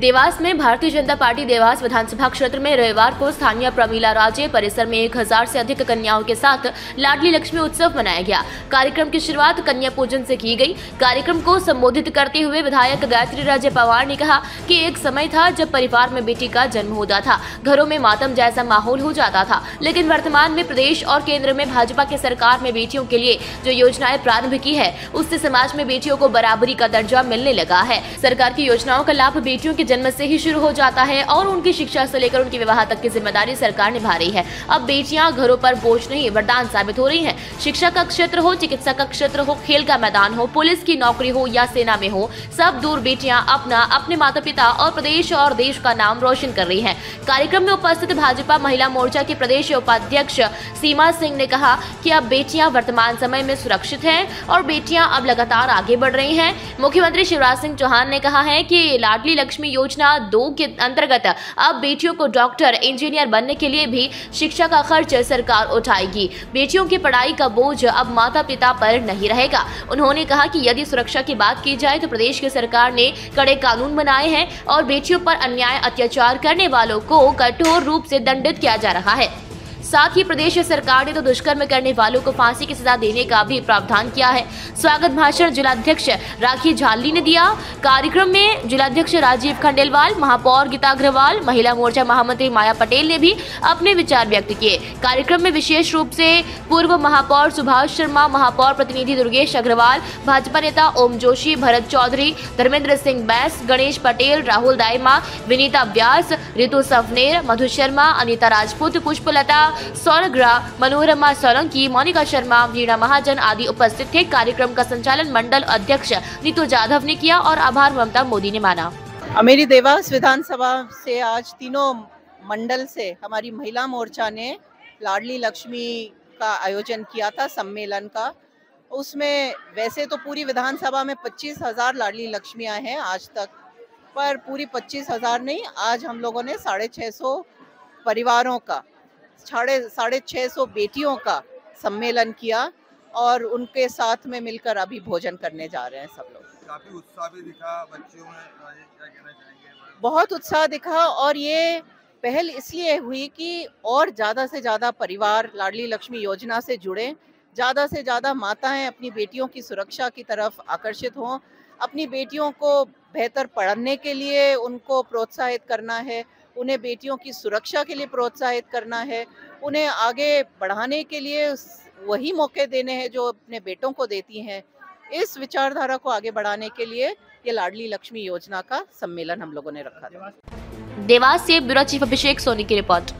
देवास में भारतीय जनता पार्टी देवास विधानसभा क्षेत्र में रविवार को स्थानीय प्रमीला राजे परिसर में एक हज़ार से अधिक कन्याओं के साथ लाडली लक्ष्मी उत्सव मनाया गया। कार्यक्रम की शुरुआत कन्या पूजन से की गई। कार्यक्रम को संबोधित करते हुए विधायक गायत्री राजे पवार ने कहा कि एक समय था जब परिवार में बेटी का जन्म होता था। घरों में मातम जैसा माहौल हो जाता था। लेकिन वर्तमान में प्रदेश और केंद्र में भाजपा के सरकार में बेटियों के लिए जो योजनाएँ प्रारंभ की है, उससे समाज में बेटियों को बराबरी का दर्जा मिलने लगा है। सरकार की योजनाओं का लाभ बेटियों के जन्म से ही शुरू हो जाता है और उनकी शिक्षा से लेकर उनके विवाह तक की ज़िम्मेदारी सरकार निभा रही है। अब बेटियाँ घरों पर बोझ नहीं, वरदान साबित हो रही हैं। शिक्षा का क्षेत्र हो, चिकित्सा का क्षेत्र हो, खेल का मैदान हो, पुलिस की नौकरी हो या सेना में हो, सब दूर बेटियाँ अपना, अपने माता पिता और प्रदेश और देश का नाम रोशन कर रही है। कार्यक्रम में उपस्थित भाजपा महिला मोर्चा के प्रदेश उपाध्यक्ष सीमा सिंह ने कहा कि अब बेटियाँ वर्तमान समय में सुरक्षित हैं और बेटियाँ अब लगातार आगे बढ़ रही हैं। मुख्यमंत्री शिवराज सिंह चौहान ने कहा है कि लाडली लक्ष्मी योजना दो के अंतर्गत अब बेटियों को डॉक्टर, इंजीनियर बनने के लिए भी शिक्षा का खर्च सरकार उठाएगी। बेटियों की पढ़ाई का बोझ अब माता पिता पर नहीं रहेगा। उन्होंने कहा कि यदि सुरक्षा की बात की जाए तो प्रदेश की सरकार ने कड़े कानून बनाए हैं और बेटियों पर अन्याय, अत्याचार करने वालों को कठोर रूप से दंडित किया जा रहा है। साथ ही प्रदेश सरकार ने तो दुष्कर्म करने वालों को फांसी की सजा देने का भी प्रावधान किया है। स्वागत भाषण जिलाध्यक्ष राखी झाली ने दिया। कार्यक्रम में जिलाध्यक्ष राजीव खंडेलवाल, महापौर गीता अग्रवाल, महिला मोर्चा महामंत्री माया पटेल ने भी अपने विचार व्यक्त किए। कार्यक्रम में विशेष रूप से पूर्व महापौर सुभाष शर्मा, महापौर प्रतिनिधि दुर्गेश अग्रवाल, भाजपा नेता ओम जोशी, भरत चौधरी, धर्मेंद्र सिंह बैस, गणेश पटेल, राहुल दायमा विनीता व्यास रितु सवनेर मधु शर्मा अनिता राजपूत पुष्पलता सौरग्रा मनोरमा सोलंकी मोनिका शर्मा वीणा महाजन आदि उपस्थित थे। कार्यक्रम का संचालन मंडल अध्यक्ष नीतू जाधव ने किया और आभार ममता मोदी ने माना। अमेरी देवास विधानसभा से आज तीनों मंडल से हमारी महिला मोर्चा ने लाडली लक्ष्मी का आयोजन किया था, सम्मेलन का। उसमें वैसे तो पूरी विधानसभा में पच्चीस हज़ार लाडली लक्ष्मियाँ हैं, आज तक पर पूरी पच्चीस हज़ार नहीं आज हम लोगों ने साढ़े छः सौ परिवारों का साढ़े साढ़े छः सौ बेटियों का सम्मेलन किया और उनके साथ में मिलकर अभी भोजन करने जा रहे हैं सब लोग। काफ़ी उत्साह भी दिखा बच्चियों में क्या कहना चाहेंगे बहुत उत्साह दिखा और ये पहल इसलिए हुई कि और ज़्यादा से ज़्यादा परिवार लाडली लक्ष्मी योजना से जुड़े ज़्यादा से ज़्यादा माताएँ अपनी बेटियों की सुरक्षा की तरफ़ आकर्षित हों अपनी बेटियों को बेहतर पढ़ने के लिए उनको प्रोत्साहित करना है, उन्हें बेटियों की सुरक्षा के लिए प्रोत्साहित करना है, उन्हें आगे बढ़ाने के लिए वही मौके देने हैं जो अपने बेटों को देती हैं। इस विचारधारा को आगे बढ़ाने के लिए ये लाडली लक्ष्मी योजना का सम्मेलन हम लोगों ने रखा था। देवास से ब्यूरो चीफ अभिषेक सोनी की रिपोर्ट।